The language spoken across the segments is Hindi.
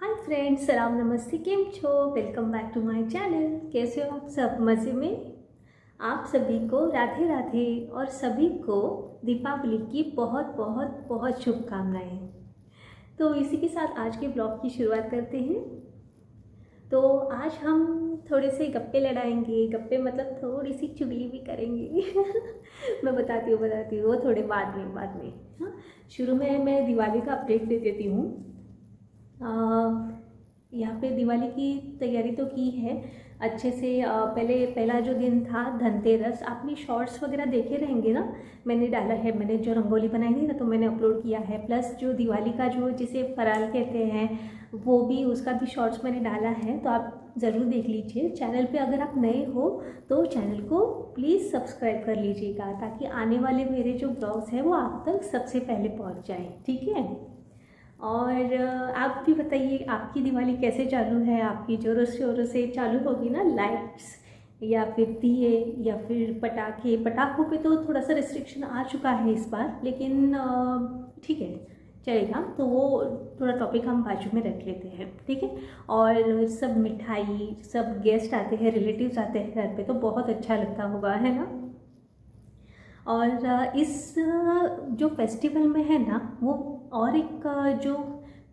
हाय फ्रेंड्स सलाम नमस्ते केम छो? Welcome back to my channel कैसे हो आप सब? मज़े में? आप सभी को राधे राधे और सभी को दीपावली की बहुत बहुत बहुत शुभकामनाएँ। तो इसी के साथ आज के ब्लॉग की शुरुआत करते हैं। तो आज हम थोड़े से गप्पे लड़ाएँगे। गप्पे मतलब थोड़ी सी चुगली भी करेंगे। मैं बताती हूँ बताती हूँ, वो थोड़े बाद में बाद में। हाँ शुरू में मैं दिवाली का अपडेट दे देती हूँ। यहाँ पे दिवाली की तैयारी तो की है। अच्छे से पहले, पहला जो दिन था, धनतेरस, आपने शॉर्ट्स वगैरह देखे रहेंगे ना? मैंने डाला है, मैंने जो रंगोली बनाई थी ना तो मैंने अपलोड किया है। प्लस जो दिवाली का जो जिसे फराल कहते हैं, वो भी, उसका भी शॉर्ट्स मैंने डाला है तो आप ज़रूर देख लीजिए। चैनल पे अगर आप नए हो तो चैनल को प्लीज़ सब्सक्राइब कर लीजिएगा, ताकि आने वाले मेरे जो ब्लॉग्स हैं, वो आप तक सबसे पहले पहुँच जाए। ठीक है? और आप भी बताइए आपकी दिवाली कैसे चालू है? आपकी जोरों शोरों से चालू होगी ना लाइट्स या फिर दिए या फिर पटाखे? पटाखों पे तो थोड़ा सा रिस्ट्रिक्शन आ चुका है इस बार, लेकिन ठीक है, चलेगा। तो वो थोड़ा टॉपिक हम बाजू में रख लेते हैं, ठीक है? और सब मिठाई, सब गेस्ट आते हैं रिलेटिव्स आते हैं घर पे तो बहुत अच्छा लगता होगा, है ना? और इस जो फेस्टिवल में है ना, वो और एक, जो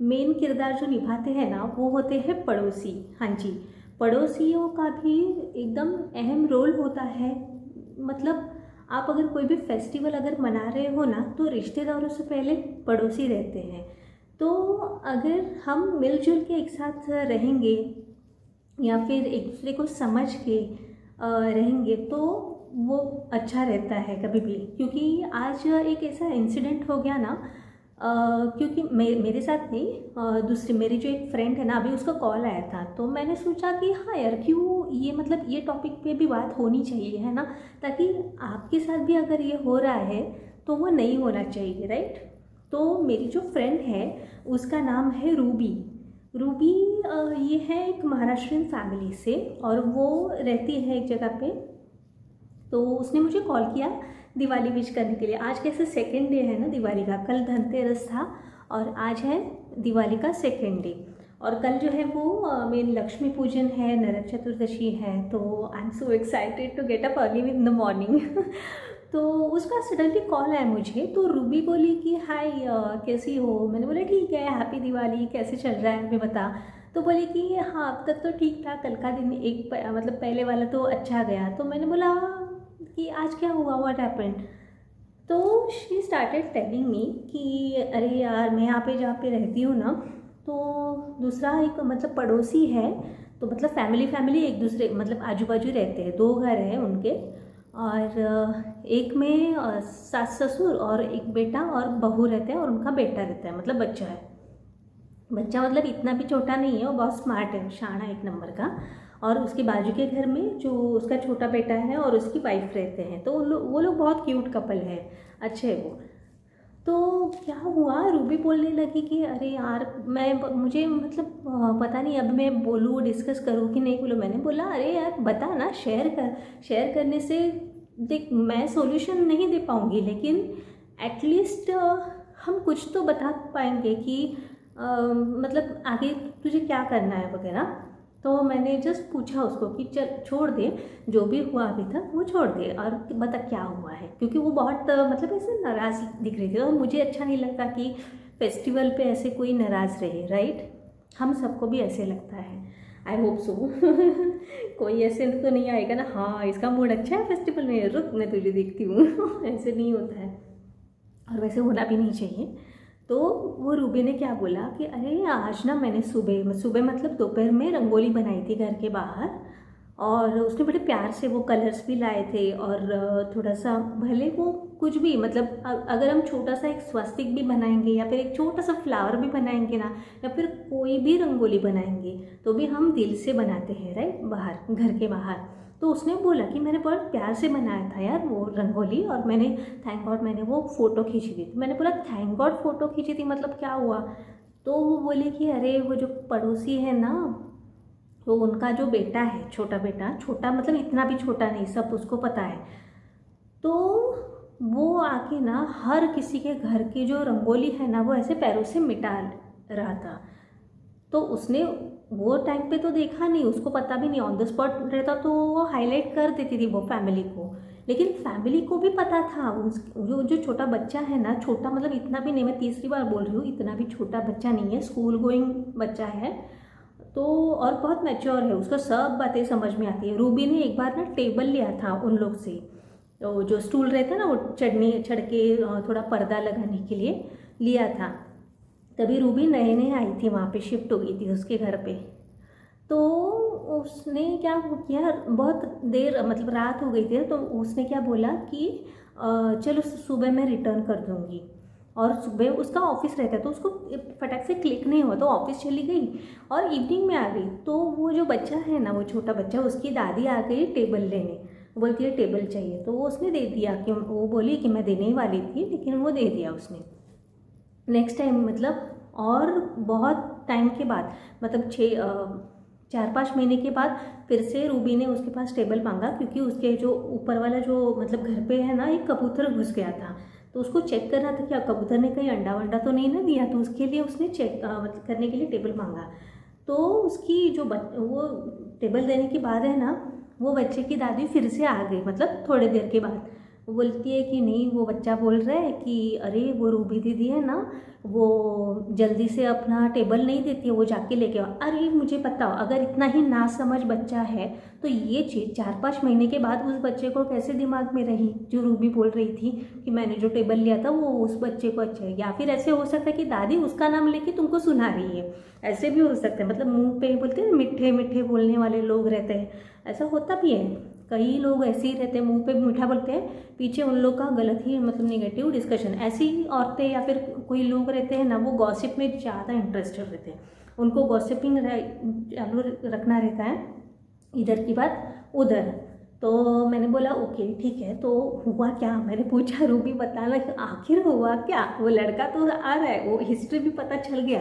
मेन किरदार जो निभाते हैं ना, वो होते हैं पड़ोसी। हाँ जी, पड़ोसियों का भी एकदम अहम रोल होता है। मतलब आप अगर कोई भी फेस्टिवल अगर मना रहे हो ना तो रिश्तेदारों से पहले पड़ोसी रहते हैं। तो अगर हम मिलजुल के एक साथ रहेंगे या फिर एक दूसरे को समझ के रहेंगे तो वो अच्छा रहता है कभी भी। क्योंकि आज एक ऐसा इंसिडेंट हो गया ना Uh, क्योंकि मे, मेरे साथ नहीं दूसरी मेरी जो एक फ्रेंड है ना अभी उसका कॉल आया था। तो मैंने सोचा कि हाँ यार क्यों ये मतलब ये टॉपिक पे भी बात होनी चाहिए है ना? ताकि आपके साथ भी अगर ये हो रहा है तो वो नहीं होना चाहिए राइट तो मेरी जो फ्रेंड है उसका नाम है रूबी। रूबी ये है एक महाराष्ट्रियन फैमिली से और वो रहती है एक जगह पे तो उसने मुझे कॉल किया दिवाली विश करने के लिए। आज कैसे सेकेंड डे है ना दिवाली का? कल धनतेरस था और आज है दिवाली का सेकेंड डे और कल जो है वो मेन लक्ष्मी पूजन है, नरक चतुर्दशी है तो I am so excited to get up early in the morning तो उसका सडनली कॉल आया मुझे तो रूबी बोली कि हाय कैसी हो? मैंने बोला, ठीक है हैप्पी दिवाली, कैसे चल रहा है, हमें बता। तो बोले कि हाँ अब तक तो ठीक था, कल का दिन एक मतलब पहले वाला तो अच्छा गया। तो मैंने बोला कि आज क्या हुआ व्हाट हैपेंड तो शी स्टार्टेड टेलिंग मी कि, अरे यार, मैं यहाँ पे जहाँ पे रहती हूँ ना तो दूसरा एक मतलब पड़ोसी है तो मतलब फैमिली फैमिली एक दूसरे मतलब आजू बाजू रहते हैं, दो घर हैं उनके, और एक में सास ससुर और एक बेटा और बहू रहते हैं और उनका बेटा रहता है मतलब बच्चा है। बच्चा मतलब इतना भी छोटा नहीं है, वो बहुत स्मार्ट है, शाना एक नंबर का। और उसके बाजू के घर में जो उसका छोटा बेटा है और उसकी वाइफ रहते हैं। तो लो, वो लोग बहुत क्यूट कपल है। अच्छे वो। तो क्या हुआ? रूबी बोलने लगी कि अरे यार मैं मुझे मतलब पता नहीं अब मैं बोलूँ डिस्कस करूँ कि नहीं बोलूँ? मैंने बोला अरे यार बता ना शेयर कर शेयर करने से देख मैं सॉल्यूशन नहीं दे पाऊँगी लेकिन एटलीस्ट हम कुछ तो बता पाएँगे कि आ, मतलब आगे तुझे क्या करना है वगैरह। तो मैंने जस्ट पूछा उसको कि चल, छोड़ दे, जो भी हुआ अभी तक, वो छोड़ दे और बता क्या हुआ है। क्योंकि वो बहुत मतलब ऐसे नाराज़ दिख रही थी और मुझे अच्छा नहीं लगता कि फेस्टिवल पे ऐसे कोई नाराज़ रहे राइट हम सबको भी ऐसे लगता है। आई होप सो कोई ऐसे तो नहीं आएगा ना हाँ इसका मूड अच्छा है फेस्टिवल में, रुक, मैं तुझे देखती हूँ। ऐसे नहीं होता है। और वैसे होना भी नहीं चाहिए। तो वो रूबी ने क्या बोला कि, अरे, आज ना मैंने सुबह सुबह मतलब दोपहर में रंगोली बनाई थी घर के बाहर और उसने बड़े प्यार से वो कलर्स भी लाए थे और थोड़ा सा भले वो कुछ भी मतलब अगर हम छोटा सा एक स्वस्तिक भी बनाएँगे या फिर एक छोटा सा फ्लावर भी बनाएँगे ना या फिर कोई भी रंगोली बनाएँगे तो भी हम दिल से बनाते हैं राइट बाहर, घर के बाहर। तो उसने बोला कि मैंने बहुत प्यार से बनाया था यार वो रंगोली और मैंने थैंक गॉड मैंने वो फ़ोटो खींची थी। मैंने बोला थैंक गॉड फ़ोटो खींची थी मतलब क्या हुआ? तो वो बोले कि, अरे वो जो पड़ोसी है ना तो उनका जो बेटा है, छोटा बेटा, छोटा मतलब इतना भी छोटा नहीं, सब उसको पता है। तो वो आके ना हर किसी के घर की जो रंगोली है ना, वो ऐसे पैरों से मिटा रहा था। तो उसने वो टाइम पे तो देखा नहीं, उसको पता भी नहीं ऑन द स्पॉट रहता तो वो हाईलाइट कर देती थी वो फैमिली को। लेकिन फैमिली को भी पता था, उस जो जो छोटा बच्चा है ना, छोटा मतलब इतना भी नहीं, मैं तीसरी बार बोल रही हूँ, इतना भी छोटा बच्चा नहीं है स्कूल गोइंग बच्चा है तो और बहुत मैच्योर है, उसको सब बातें समझ में आती है। रूबी ने एक बार ना टेबल लिया था उन लोग से तो जो स्टूल रहता है ना, वो चढ़ने, चढ़ के थोड़ा पर्दा लगाने के लिए लिया था। तभी रूबी नए नए आई थी, वहाँ पे शिफ्ट हो गई थी उसके घर पे। तो उसने क्या किया, बहुत देर मतलब रात हो गई थी तो उसने क्या बोला कि चलो सुबह मैं रिटर्न कर दूँगी। और सुबह उसका ऑफ़िस रहता है तो उसको फटाक से क्लिक नहीं हुआ तो ऑफ़िस चली गई और इवनिंग में आ गई। तो वो जो बच्चा है ना, वो छोटा बच्चा, उसकी दादी आ गई टेबल लेने। बोलती है टेबल चाहिए। तो वो उसने दे दिया कि, वो बोली कि, मैं देने ही वाली थी, लेकिन वो दे दिया उसने। नेक्स्ट टाइम मतलब और बहुत टाइम के बाद मतलब छः चार पाँच महीने के बाद फिर से रूबी ने उसके पास टेबल मांगा क्योंकि उसके जो ऊपर वाला जो मतलब घर पे है ना, एक कबूतर घुस गया था। तो उसको चेक करना था कि कबूतर ने कहीं अंडा वंडा तो नहीं ना दिया तो उसके लिए उसने चेक मतलब करने के लिए टेबल मांगा। तो उसकी जो बच, वो टेबल देने के बाद है ना, वो बच्चे की दादी फिर से आ गई मतलब थोड़ी देर के बाद। वो बोलती है कि नहीं, वो बच्चा बोल रहा है कि अरे, वो रूबी दीदी है ना, वो जल्दी से अपना टेबल नहीं देती है, वो जाके लेके आओ। अरे, मुझे बताओ, अगर इतना ही ना समझ बच्चा है तो ये चीज़ चार पाँच महीने के बाद उस बच्चे को कैसे दिमाग में रही, जो रूबी बोल रही थी कि मैंने जो टेबल लिया था, वो उस बच्चे को अच्छा है? या फिर ऐसे हो सकता है कि दादी उसका नाम लेके तुमको सुना रही है? ऐसे भी हो सकता है। मतलब मुँह पे बोलते हैं मीठे मीठे बोलने वाले लोग रहते हैं। ऐसा होता भी है। कई लोग ऐसे ही रहते हैं, मुँह पे मीठा बोलते हैं, पीछे उन लोग का गलत ही मतलब निगेटिव डिस्कशन ऐसी औरतें या फिर कोई लोग रहते हैं ना, वो गॉसिप में ज़्यादा इंटरेस्टेड रहते हैं. उनको गॉसिपिंग चालू रखना रहता है, इधर की बात उधर. तो मैंने बोला, ओके, ठीक है। तो हुआ क्या? मैंने पूछा, रूबी, बताना, आखिर हुआ क्या? वो लड़का तो आ रहा है, वो हिस्ट्री भी पता चल गया।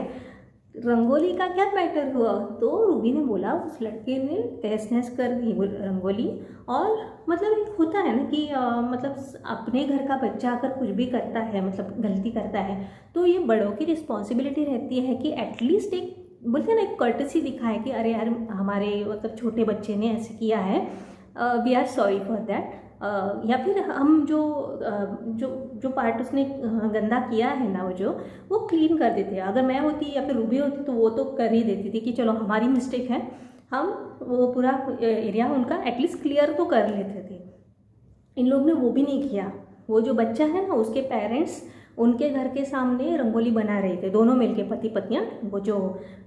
रंगोली का क्या मैटर हुआ? तो रूबी ने बोला उस लड़के ने तहस नहस कर दी रंगोली। और मतलब एक होता है ना कि आ, मतलब अपने घर का बच्चा अगर कुछ भी करता है मतलब गलती करता है तो ये बड़ों की रिस्पॉन्सिबिलिटी रहती है कि एटलीस्ट एक बोलते हैं ना एक कर्टसी दिखाए कि अरे यार हमारे मतलब छोटे बच्चे ने ऐसे किया है। We are sorry for that या फिर हम जो जो जो पार्ट उसने गंदा किया है ना वो जो, वो क्लीन कर देते हैं। अगर मैं होती या फिर रूबी होती तो वो तो कर ही देती थी कि चलो हमारी मिस्टेक है, हम वो पूरा एरिया उनका एटलीस्ट क्लियर तो कर लेते थे। इन लोग ने वो भी नहीं किया। वो जो बच्चा है ना, उसके पेरेंट्स उनके घर के सामने रंगोली बना रहे थे। दोनों मिलके पति पत्नियाँ, वो जो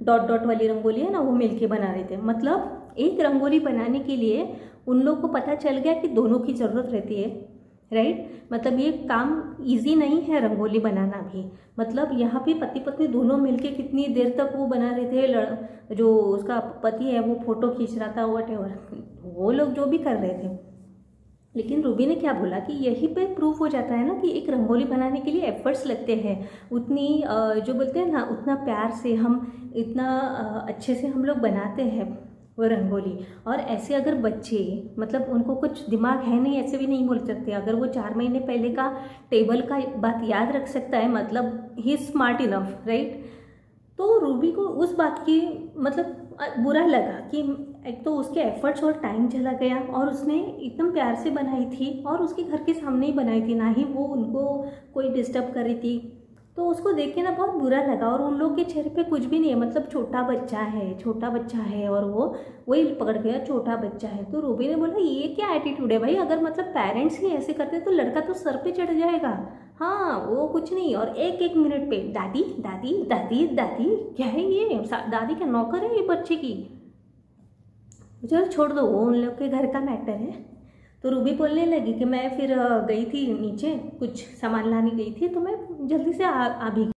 डॉट डॉट वाली रंगोली है ना, वो मिलके बना रहे थे। मतलब एक रंगोली बनाने के लिए उन लोग को पता चल गया कि दोनों की ज़रूरत रहती है राइट मतलब ये काम इजी नहीं है रंगोली बनाना भी। मतलब यहाँ पे पति पत्नी दोनों मिलके कितनी देर तक वो बना रहे थे जो उसका पति है वो फ़ोटो खींच रहा था वट एवर वो लोग जो भी कर रहे थे। लेकिन रूबी ने क्या बोला कि यही पे प्रूफ हो जाता है ना कि एक रंगोली बनाने के लिए एफर्ट्स लगते हैं। उतनी जो बोलते हैं ना, उतना प्यार से हम, इतना अच्छे से हम लोग बनाते हैं। वो रंगोली। और ऐसे अगर बच्चे मतलब उनको कुछ दिमाग है नहीं, ऐसे भी नहीं बोल सकते। अगर वो चार महीने पहले का टेबल का बात याद रख सकता है मतलब ही स्मार्ट इनफ राइट तो रूबी को उस बात की मतलब बुरा लगा कि एक तो उसके एफर्ट्स और टाइम चला गया और उसने एकदम प्यार से बनाई थी और उसके घर के सामने ही बनाई थी। ना ही वो उनको कोई डिस्टर्ब कर रही थी तो उसको देख के ना बहुत बुरा लगा और उन लोग के चेहरे पे कुछ भी नहीं है। मतलब छोटा बच्चा है, छोटा बच्चा है और वो, वही पकड़ गया छोटा बच्चा है। तो रूबी ने बोला, ये क्या एटीट्यूड है भाई? अगर मतलब पेरेंट्स ही ऐसे करते हैं तो लड़का तो सर पे चढ़ जाएगा। हाँ वो कुछ नहीं और एक एक मिनट पे, दादी दादी दादी दादी, क्या है ये? दादी क्या नौकर है ये बच्चे की? चलो छोड़ दो, वो उन लोग के घर का मैटर है। तो रूबी बोलने लगी कि मैं फिर गई थी नीचे कुछ सामान लाने गई थी तो मैं जल्दी से आ, आ भी